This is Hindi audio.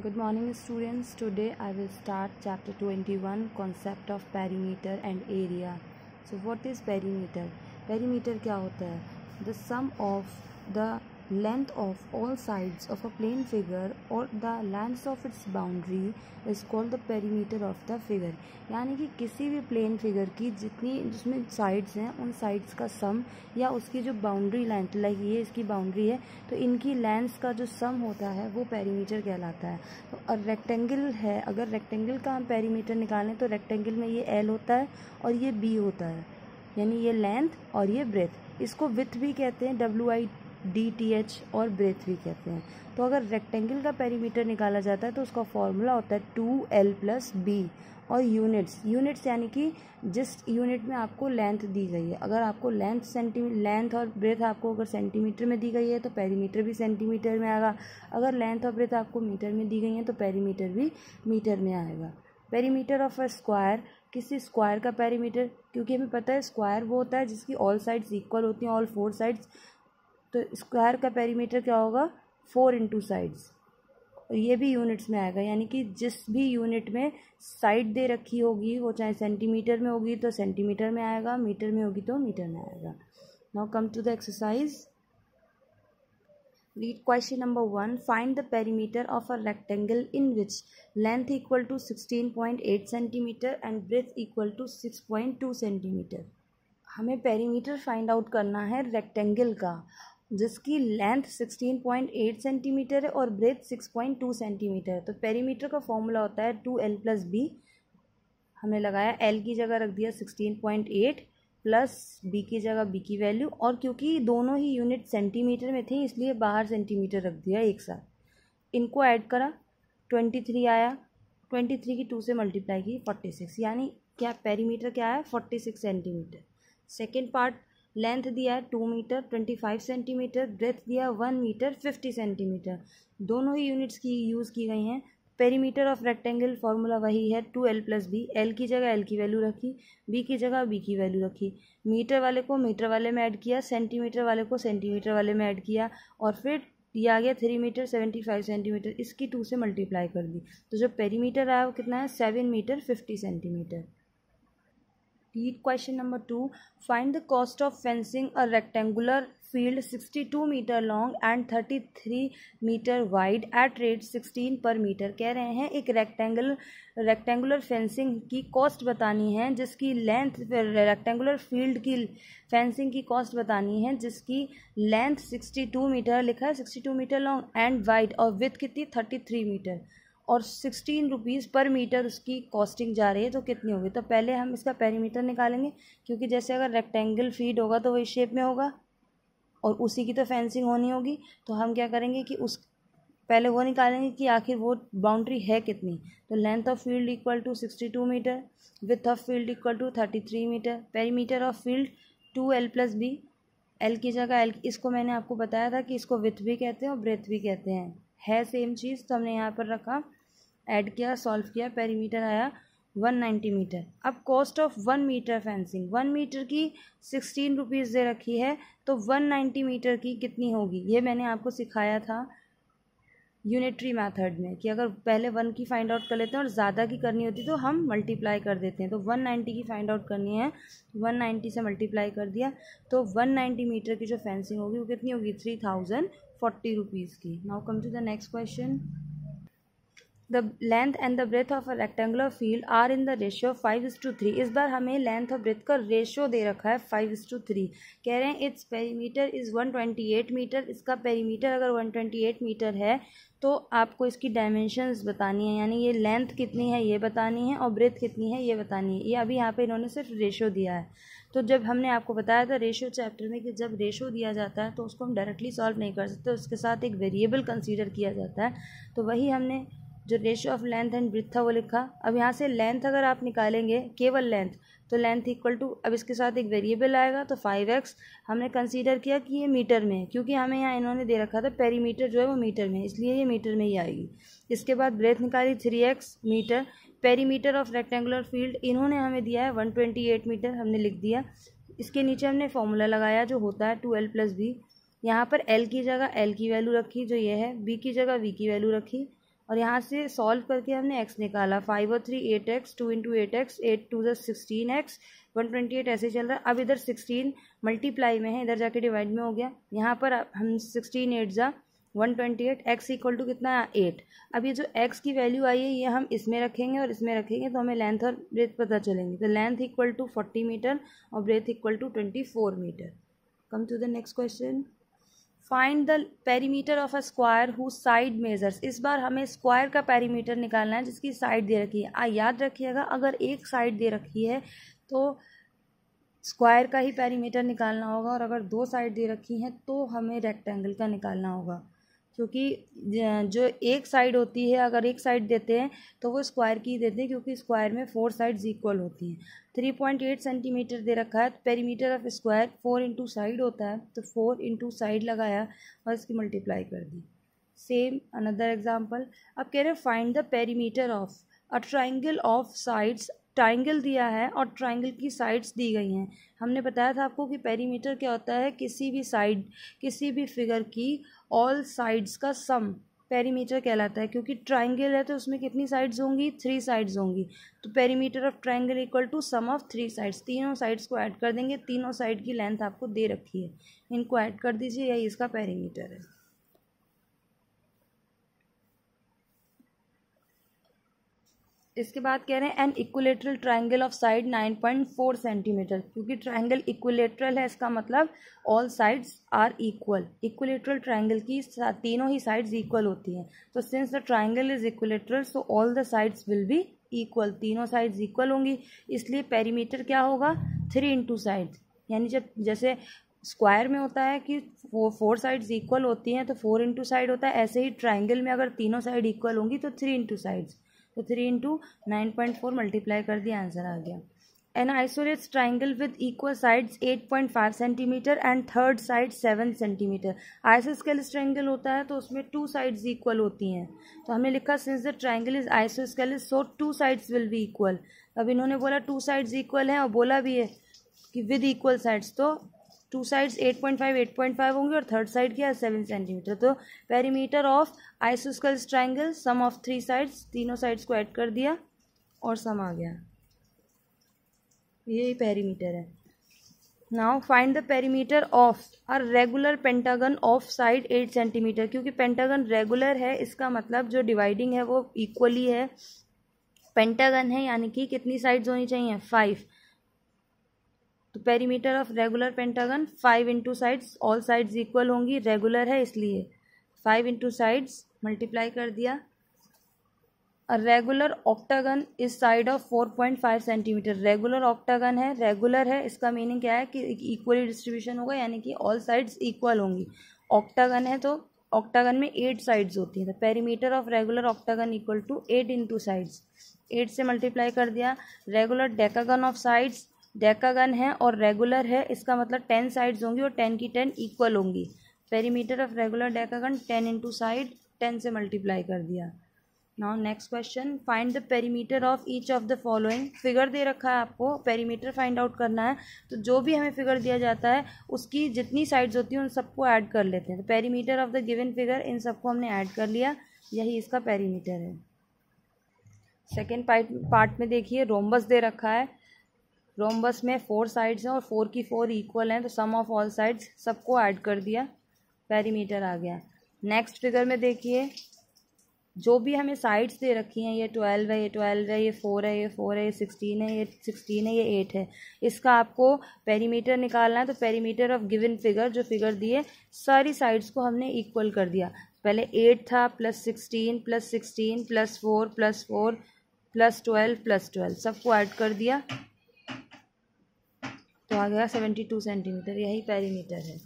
Good morning students today I will start chapter twenty one concept of perimeter and area so what is perimeter perimeter क्या होता है? The sum of the length of all sides of a plane figure or the length of its boundary is called the perimeter of the figure. यानी कि किसी भी प्लेन फिगर की जितनी जिसमें साइड्स हैं, उन साइड्स का सम या उसकी जो बाउंड्री लेंथ लाइक ये इसकी बाउंड्री है तो इनकी लेंथ का जो सम होता है, वो पेरीमीटर कहलाता है। तो और रेक्टेंगल है, अगर रेक्टेंगल का हम पेरीमीटर निकालें तो रेक्टेंगल में ये एल होता है और ये बी होता है। यानी ये लेंथ और ये ब्रेथ इसको विथ भी कहते हैं W I D T H और ब्रेथ भी कहते हैं। तो अगर रेक्टेंगल का पेरीमीटर निकाला जाता है तो उसका फॉर्मूला होता है टू एल प्लस बी और यूनिट्स यूनिट्स यानी कि जिस यूनिट में आपको लेंथ दी गई है। अगर आपको लेंथ सेंटीमीटर लेंथ और ब्रेथ आपको अगर सेंटीमीटर में दी गई है तो पेरीमीटर भी सेंटीमीटर में आएगा। अगर लेंथ और ब्रेथ आपको मीटर में दी गई है तो पेरीमीटर भी मीटर में आएगा। पेरीमीटर ऑफ़ अ स्क्वायर किसी स्क्वायर का पेरीमीटर क्योंकि हमें पता है स्क्वायर वो होता है जिसकी ऑल साइड्स इक्वल होती हैं ऑल फोर साइड्स तो स्क्वायर का पेरीमीटर क्या होगा? फोर इंटू साइड्स और ये भी यूनिट्स में आएगा, यानी कि जिस भी यूनिट में साइड दे रखी होगी, वो चाहे सेंटीमीटर में होगी तो सेंटीमीटर में आएगा मीटर में होगी तो मीटर में आएगा. Now come to the exercise read question number 1 find the perimeter of a rectangle in which length equal to 16.8 centimeter and breadth equal to 6.2 centimeter. हमें पेरीमीटर फाइंड आउट करना है रेक्टेंगल का. जिसकी लेंथ 16.8 सेंटीमीटर है और ब्रेथ 6.2 सेंटीमीटर है। तो पेरीमीटर का फॉर्मूला होता है टू एल प्लस बी हमने लगाया एल की जगह रख दिया 16.8 प्लस बी की जगह बी की वैल्यू और क्योंकि दोनों ही यूनिट सेंटीमीटर में थे, इसलिए बाहर सेंटीमीटर रख दिया एक साथ। इनको ऐड करा 23 आया 23 की टू से मल्टीप्लाई की 46 यानी क्या पेरीमीटर क्या है? 46 सेंटीमीटर सेकेंड पार्ट लेंथ दिया है two metre twenty five centimetre breadth दिया वन मीटर फिफ्टी सेंटीमीटर दोनों ही यूनिट्स की यूज़ की गई हैं। पेरीमीटर ऑफ़ रेक्टेंगल फार्मूला वही है two L plus B L की जगह एल की वैल्यू रखी बी की जगह बी की वैल्यू रखी। मीटर वाले को मीटर वाले में ऐड किया सेंटीमीटर वाले को सेंटीमीटर वाले में ऐड किया और फिर ये आ गया three metre seventy five centimetre इसकी टू से मल्टीप्लाई कर दी। तो जो पेरीमीटर आया वो कितना है? Seven metre fifty centimetre repeat question number two find the cost of fencing a rectangular field 62 metre long and 33 metre wide at rate 16 per metre कह रहे हैं, एक रेक्टेंगल रेक्टेंगुलर फेंसिंग की कॉस्ट बतानी है, जिसकी लेंथ रेक्टेंगुलर फ़ील्ड की फेंसिंग की कॉस्ट बतानी है, जिसकी लेंथ 62 मीटर लिखा है 62 मीटर लॉन्ग एंड वाइड और विथ कितनी? 33 मीटर और सिक्सटीन रुपीज़ पर मीटर उसकी कॉस्टिंग जा रही है तो कितनी होगी? तो पहले हम इसका पेरीमीटर निकालेंगे, क्योंकि जैसे अगर रेक्टेंगल फ़ीड होगा तो वही शेप में होगा, और उसी की तो फेंसिंग होनी होगी। तो हम क्या करेंगे कि उस, पहले वो निकालेंगे कि आखिर वो बाउंड्री है कितनी? तो length of field equal to sixty two metre width of field equal to thirty three metre perimeter of field two L plus B L की जगह एल इसको मैंने आपको बताया था कि इसको विथ भी कहते हैं और ब्रेथ भी कहते हैं। है सेम चीज़ तो हमने यहाँ पर रखा ऐड किया सॉल्व किया पेरीमीटर आया वन नाइन्टी मीटर अब cost of one metre fencing one metre की सिक्सटीन रुपीज़ दे रखी है तो वन नाइन्टी मीटर की कितनी होगी? ये मैंने आपको सिखाया था यूनिट्री मेथड में कि अगर पहले वन की फाइंड आउट कर लेते हैं और ज़्यादा की करनी होती तो हम मल्टीप्लाई कर देते हैं। तो वन नाइन्टी की फाइंड आउट करनी है वन नाइन्टी से मल्टीप्लाई कर दिया तो वन नाइन्टी मीटर की जो फेंसिंग होगी वो कितनी होगी? थ्री थाउज़ेंड फोर्टी रुपीज़ की. Now come to the next question the length and the breadth of a rectangular field are in the ratio five is to three इस बार हमें लेंथ और ब्रेथ का रेशियो दे रखा है फाइव इज़ टू थ्री कह रहे हैं its perimeter is one twenty eight metre इसका पेरीमीटर अगर वन ट्वेंटी एट मीटर है तो आपको इसकी डायमेंशंस बतानी है. यानी ये लेंथ कितनी है, ये बतानी है और ब्रेथ कितनी है, ये बतानी है. ये अभी यहाँ पे इन्होंने सिर्फ़ रेशो दिया है. तो जब हमने आपको बताया था रेशो चैप्टर में कि जब रेशो दिया जाता है तो उसको हम डायरेक्टली सॉल्व नहीं कर सकते, उसके साथ एक वेरिएबल कंसीडर किया जाता है। तो वही हमने जो ratio of length and breadth था, वो लिखा। अब यहाँ से लेंथ अगर आप निकालेंगे, केवल लेंथ तो लेंथ इक्वल टू अब इसके साथ एक वेरिएबल आएगा तो फाइव एक्स हमने कंसीडर किया कि ये मीटर में है, क्योंकि हमें यहाँ इन्होंने दे रखा था पेरीमीटर जो है वो मीटर में है, इसलिए ये मीटर में ही आएगी। इसके बाद ब्रेथ निकाली three x metre perimeter of rectangular field इन्होंने हमें दिया है वन ट्वेंटी एट मीटर हमने लिख दिया। इसके नीचे हमने फॉर्मूला लगाया जो होता है टू एल प्लस बी यहाँ पर एल की जगह एल की वैल्यू रखी, जो ये है बी की जगह वी की वैल्यू रखी। और यहाँ से सॉल्व करके हमने एक्स निकाला फाइव और three eight x two into eight x eight two the sixteen x one twenty eight ऐसे चल रहा है। अब इधर सिक्सटीन मल्टीप्लाई में है, इधर जाके डिवाइड में हो गया। यहाँ पर हम सिक्सटीन एट ज़ा one twenty eight x equal to कितना? एट अब ये जो एक्स की वैल्यू आई है, ये हम इसमें रखेंगे और इसमें रखेंगे तो हमें लेंथ और ब्रेथ पता चलेंगे। तो length equal to forty metre और breadth equal to twenty four metre come to the next question find the perimeter of a square whose side measures इस बार हमें स्क्वायर का पेरीमीटर निकालना है, जिसकी साइड दे रखी है। आ, याद रखिएगा, अगर एक साइड दे रखी है तो स्क्वायर का ही पेरीमीटर निकालना होगा और अगर दो साइड दे रखी हैं तो हमें रेक्टेंगल का निकालना होगा। क्योंकि जो एक साइड होती है, अगर एक साइड देते हैं तो वो स्क्वायर की देते हैं, क्योंकि स्क्वायर में फोर साइड्स इक्वल होती हैं। थ्री पॉइंट एट सेंटीमीटर दे रखा है तो perimeter of square four into side होता है तो फोर इंटू साइड लगाया और इसकी मल्टीप्लाई कर दी। सेम अनदर एग्ज़ाम्पल अब कह रहे हैं find the perimeter of a triangle of sides triangle दिया है और ट्राइंगल की साइड्स दी गई हैं। हमने बताया था आपको कि पेरीमीटर क्या होता है, किसी भी साइड, किसी भी फिगर की ऑल साइड्स का सम पेरीमीटर कहलाता है, क्योंकि ट्राइंगल है तो उसमें कितनी साइड्स होंगी? थ्री साइड्स होंगी। तो perimeter of triangle equal to sum of three sides तीनों साइड्स को ऐड कर देंगे, तीनों साइड की लेंथ आपको दे रखी है। इनको ऐड कर दीजिए, यही इसका पेरीमीटर है। इसके बाद कह रहे हैं an equilateral triangle of side nine point four centimetre क्योंकि ट्राइंगल इक्वलेटरल है, इसका मतलब all sides are equal equilateral triangle की तीनों ही साइड्स इक्वल होती हैं। तो since the triangle is equilateral so all the sides will be equal तीनों साइड्स इक्वल होंगी। इसलिए पेरीमीटर क्या होगा? थ्री इंटू साइड्स यानी जब, जैसे स्क्वायर में होता है कि वो फोर साइड्स इक्वल होती हैं तो फोर इंटू साइड होता है। ऐसे ही ट्राइंगल में अगर तीनों साइड इक्वल होंगी तो थ्री इंटू साइड्स तो three into nine point four multiply कर दिया आंसर आ गया। An isosceles triangle with equal sides eight point five centimetre and third side seven centimetre isosceles triangle होता है तो उसमें टू साइड्स इक्वल होती हैं। तो हमने लिखा since the triangle is isosceles so two sides will be equal अब इन्होंने बोला टू साइड्स इक्वल हैं, और बोला भी है कि विद इक्वल साइड्स तो two sides eight point five, eight point five होंगे और थर्ड साइड क्या है? सेवन सेंटीमीटर तो perimeter of आइसोस्कल triangle sum of three sides तीनों साइड्स को ऐड कर दिया और सम आ गया। यही पेरीमीटर है। Now find the perimeter of a regular pentagon of side eight centimetre क्योंकि पेंटागन रेगुलर है, इसका मतलब जो डिवाइडिंग है वो इक्वली है। पेंटागन है, यानी कि कितनी साइड्स होनी चाहिए? फाइव तो perimeter of regular pentagon five into sides all sides equal होंगी रेगुलर है इसलिए। फाइव इंटू साइड्स मल्टीप्लाई कर दिया। रेगुलर ऑक्टागन इस side of four point five centimetre regular octagon है रेगुलर है, इसका मीनिंग क्या है कि इक्वली डिस्ट्रीब्यूशन होगा, यानी कि ऑल साइड्स इक्वल होंगी। ऑक्टागन है तो ऑक्टागन में एट साइड्स होती हैं। तो perimeter of regular octagon equal to eight into sides eight से मल्टीप्लाई कर दिया। Regular decagon of sides decagon है और रेगुलर है, इसका मतलब टेन साइड्स होंगी और टेन की टेन इक्वल होंगी। Perimeter of regular decagon ten into side ten से मल्टीप्लाई कर दिया। Now next question find the perimeter of each of the following figure दे रखा है आपको पेरीमीटर फाइंड आउट करना है। तो जो भी हमें फिगर दिया जाता है, उसकी जितनी साइड्स होती हैं, उन सबको ऐड कर लेते हैं। तो perimeter of the given figure इन सबको हमने ऐड कर लिया। यही इसका पेरीमीटर है। सेकेंड पार्ट में देखिए रोम्बस दे रखा है। रोम्बस में फोर साइड्स हैं और फोर की फोर इक्वल हैं तो सम ऑफ़ ऑल साइड्स सबको ऐड कर दिया पेरीमीटर आ गया। नेक्स्ट फिगर में देखिए, जो भी हमें साइड्स दे रखी हैं, ये ट्वेल्व है, ये ट्वेल्व है, ये फोर है, ये फोर है, ये सिक्सटीन है, ये सिक्सटीन है, ये एट है। इसका आपको पेरीमीटर निकालना है तो पेरीमीटर ऑफ़ गिवन फिगर जो फिगर दिए, सारी साइड्स को हमने इक्वल कर दिया। पहले एट था plus sixteen plus sixteen plus four plus four plus twelve plus twelve सबको ऐड कर दिया। तो आ गया सेवेंटी टू सेंटीमीटर यही पैरीमीटर है।